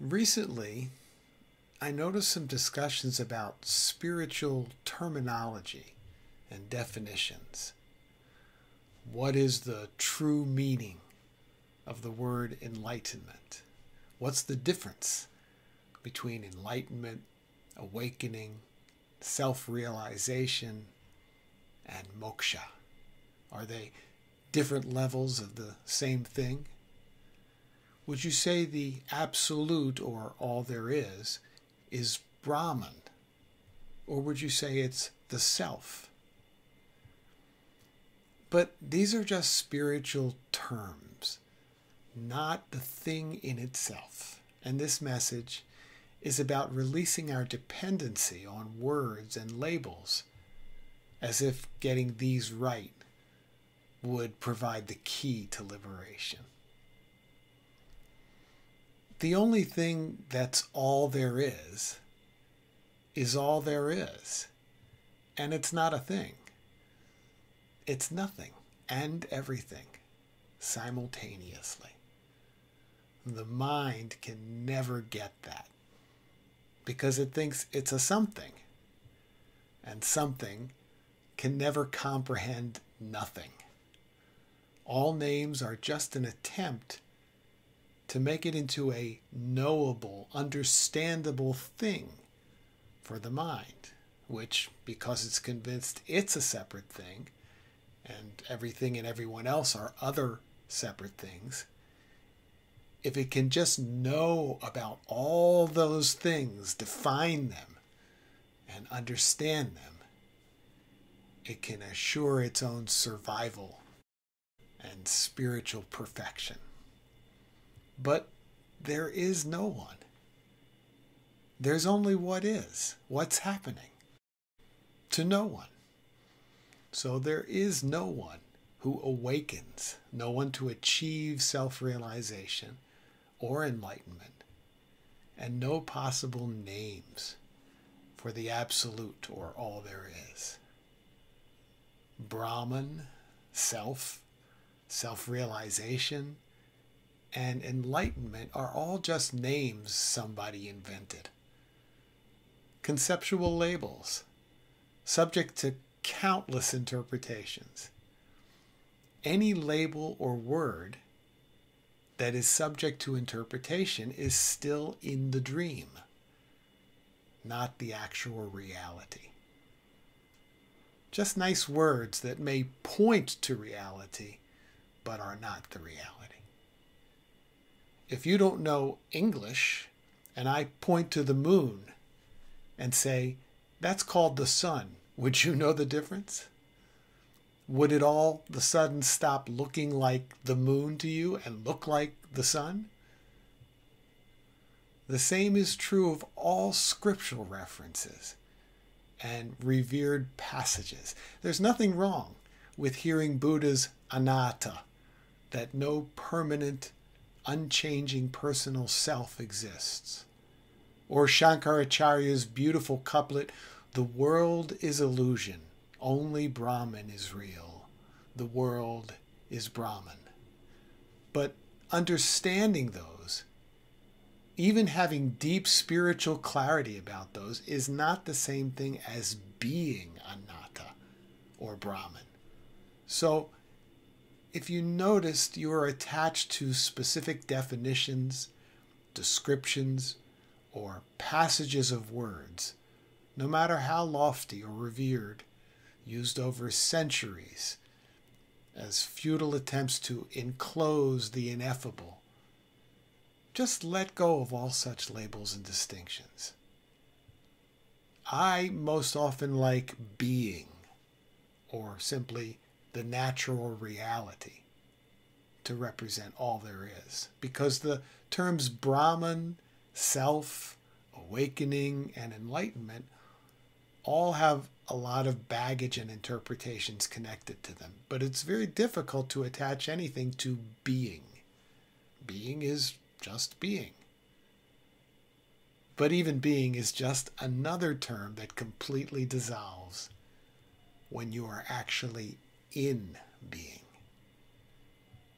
Recently, I noticed some discussions about spiritual terminology and definitions. What is the true meaning of the word enlightenment? What's the difference between enlightenment, awakening, self realization, and moksha? Are they different levels of the same thing? Would you say the absolute or all there is is Brahman? Or would you say it's the self? But these are just spiritual terms, not the thing in itself. And this message is about releasing our dependency on words and labels, as if getting these right would provide the key to liberation the only thing that's all there is is all there is. And it's not a thing, it's nothing and everything simultaneously. The mind can never get that because it thinks it's a something, and something can never comprehend nothing. All names are just an attempt to make it into a knowable, understandable thing for the mind, which, because it's convinced it's a separate thing, and everything and everyone else are other separate things, if it can just know about all those things, define them, and understand them, it can assure its own survival and spiritual perfection. But there is no one. There's only what is, what's happening, to no one. So there is no one who awakens, no one to achieve self realization or enlightenment, and no possible names for the absolute or all there is. Brahman, self, self realization, and enlightenment are all just names somebody invented. Conceptual labels, subject to countless interpretations. Any label or word that is subject to interpretation is still in the dream, not the actual reality. Just nice words that may point to reality, but are not the reality if you don't know English and I point to the moon and say, that's called the sun, would you know the difference? Would it all of a sudden stop looking like the moon to you and look like the sun? The same is true of all scriptural references and revered passages. There's nothing wrong with hearing Buddha's anatta, that no permanent unchanging personal self exists. Or Shankaracharya's beautiful couplet, The world is illusion, only Brahman is real. The world is Brahman. But understanding those, even having deep spiritual clarity about those, is not the same thing as being anatta or Brahman. So if you noticed you are attached to specific definitions, descriptions, or passages of words, no matter how lofty or revered, used over centuries as futile attempts to enclose the ineffable, just let go of all such labels and distinctions. I most often like being, or simply the natural reality to represent all there is. Because the terms Brahman, self, awakening, and enlightenment all have a lot of baggage and interpretations connected to them. But it's very difficult to attach anything to being. Being is just being. But even being is just another term that completely dissolves when you are actually in being.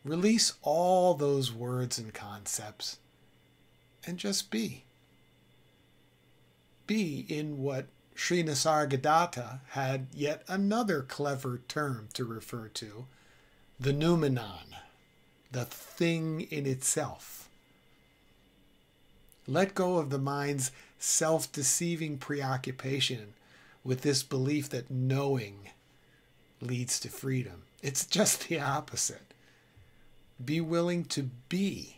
Release all those words and concepts and just be. Be in what Sri Nisargadatta had yet another clever term to refer to the noumenon, the thing in itself. Let go of the mind's self deceiving preoccupation with this belief that knowing leads to freedom. It's just the opposite. Be willing to be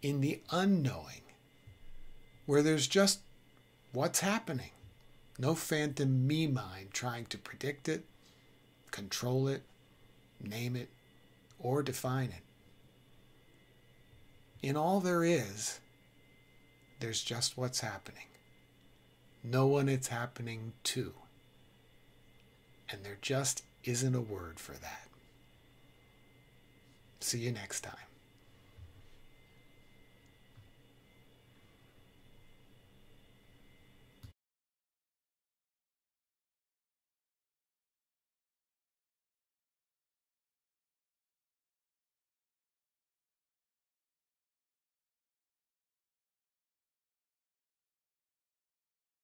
in the unknowing, where there's just what's happening. No phantom me mind trying to predict it, control it, name it, or define it. In all there is, there's just what's happening. No one it's happening to. And there just isn't a word for that. See you next time.